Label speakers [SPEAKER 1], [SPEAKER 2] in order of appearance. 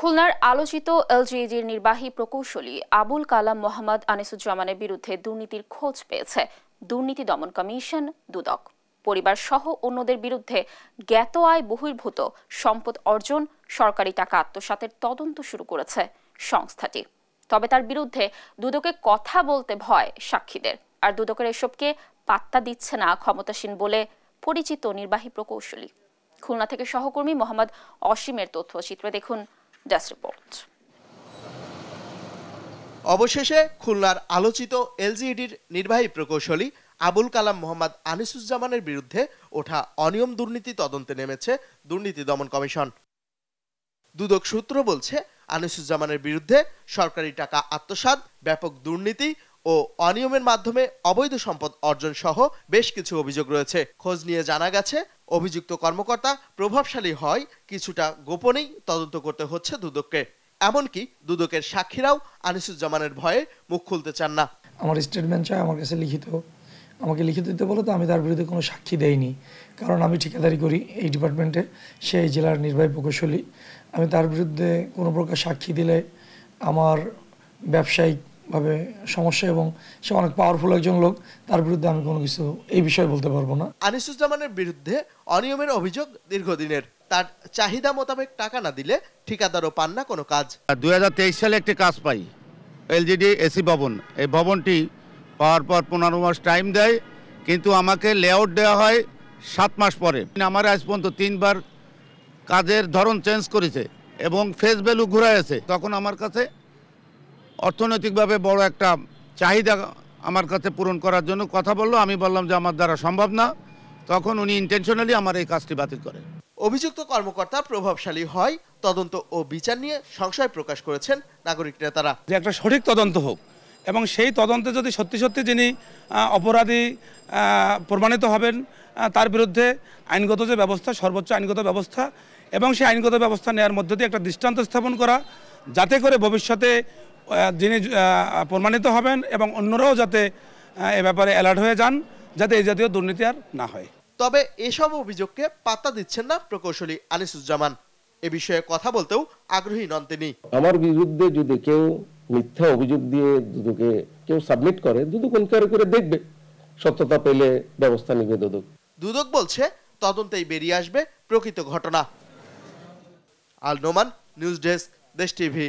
[SPEAKER 1] খুলনার আলোচিত এলজিইডির নির্বাহী প্রকৌশলী আবুল কালাম মোহাম্মদ আনিসুজ্জামানের বিরুদ্ধে দুর্নীতির খোঁজ পেয়েছে। দুর্নীতি দমন কমিশন, দুদক। পরিবার সহ অন্যদের বিরুদ্ধে জ্ঞাত আয় বহির্ভূত সম্পদ অর্জন, সরকারি টাকা আত্মসাতের তদন্ত শুরু করেছে সংস্থাটি। তবে তার বিরুদ্ধে দুদকে কথা বলতে ভয় সাক্ষীদের। আর দুদকের এসবকে পাত্তা দিচ্ছে না ক্ষমতাসীন বলে পরিচিত নির্বাহী প্রকৌশলী। খুলনা থেকে সহকর্মী মোহাম্মদ অসীমের তথ্যচিত্রে দেখুন। ডেস্ক রিপোর্ট
[SPEAKER 2] অবশেষে খুলনার আলোচিত এলজিইডির নির্বাহী প্রকৌশলী আবুল কালাম মোহাম্মদ আনিসুজ্জামানের বিরুদ্ধে ওঠা অনিয়ম দুর্নীতি তদন্তে নেমেছে দুর্নীতি দমন কমিশন। দুদক সূত্র বলছে, আনিসুজ্জামানের বিরুদ্ধে সরকারি টাকা আত্মসাৎ, ব্যাপক দুর্নীতি ও অনিয়মের মাধ্যমে অবৈধ সম্পদ অর্জন সহ বেশ কিছু অভিযোগ রয়েছে। খোঁজ নিয়ে জানা গেছে অভিযুক্ত কর্মকর্তা প্রভাবশালী হয়, কিছুটা গোপনেই তদন্ত করতে হচ্ছে দুদককে। এমনকি দুদকের সাক্ষীরাও আনিসুজ্জামানের ভয়ে মুখ খুলতে চান না।
[SPEAKER 3] আমার স্টেটমেন্ট চাই, আমার কাছে লিখিত। আমাকে লিখিত দিতে বলো তো, আমি তার বিরুদ্ধে কোনো সাক্ষী দেইনি। কারণ আমি ঠিকাদারি করি এই ডিপার্টমেন্টে সেই জেলার নির্বাহী প্রকৌশলী। আমি তার বিরুদ্ধে কোনো প্রকার সাক্ষী দিলে আমার ব্যবসায়িকভাবে সমস্যা এবং সে অনেক পাওয়ারফুল একজন লোক তার বিরুদ্ধে আমি কোনো কিছু এই বিষয়ে বলতে পারব না।
[SPEAKER 2] আনিসুজ্জামানের বিরুদ্ধে অনিয়মের অভিযোগ দীর্ঘদিনের। তার চাহিদা মোতাবেক টাকা না দিলে ঠিকাদারও পান না কোনো কাজ।
[SPEAKER 4] দুই সালে একটি কাজ পাই এলজিডি এসি ভবন। এই ভবনটি পাওয়ার পর পনেরো মাস টাইম দেয় কিন্তু আমাকে লেআউট দেওয়া হয় সাত মাস পরে। আমার আজ পর্যন্ত তিনবার কাজের ধরন চেঞ্জ করেছে এবং ফেস ভ্যালু ঘুরাইছে তখন আমার কাছে অর্থনৈতিকভাবে বড় একটা চাহিদা আমার কাছে পূরণ করার জন্য কথা বলল। আমি বললাম যে আমার দ্বারা সম্ভব না। তখন উনি ইন্টেনশনালি আমার এই কাজটি বাতিল করে
[SPEAKER 2] অভিযুক্ত কর্মকর্তা প্রভাবশালী হয় তদন্ত ও বিচার নিয়ে সংশয় প্রকাশ করেছেন নাগরিক নেতারা।
[SPEAKER 5] যে একটা সঠিক তদন্ত হোক এবং সেই তদন্তে যদি সত্যি সত্যি যিনি অপরাধী প্রমাণিত হবেন তার বিরুদ্ধে আইনগত যে ব্যবস্থা সর্বোচ্চ আইনগত ব্যবস্থা এবং সেই আইনগত ব্যবস্থা নেওয়ার মধ্য দিয়ে একটা দৃষ্টান্ত স্থাপন করা যাতে করে ভবিষ্যতে যিনি আহ, প্রমাণিত হবেন এবং অন্যরাও যাতে এ ব্যাপারে অ্যালার্ট হয়ে যান যাতে এই জাতীয় দুর্নীতি আর না হয়।
[SPEAKER 2] তবে এসব অভিযোগকে পাত্তা দিচ্ছেন না প্রকৌশলী আনিসুজ্জামান। এ বিষয়ে কথা বলতেও আগ্রহী নন তিনি।
[SPEAKER 6] আমার বিরুদ্ধে যদি কেউ মিথ্যা অভিযোগ দিয়ে দুদকে কেউ সাবমিট করে দুদক ইনকোয়ারি করে দেখবে সত্যতা পেলে ব্যবস্থা নেবে দুদক।
[SPEAKER 2] দুদক বলছে তদন্তেই বেরিয়ে আসবে প্রকৃত ঘটনা। Al Noman news desk Desh TV.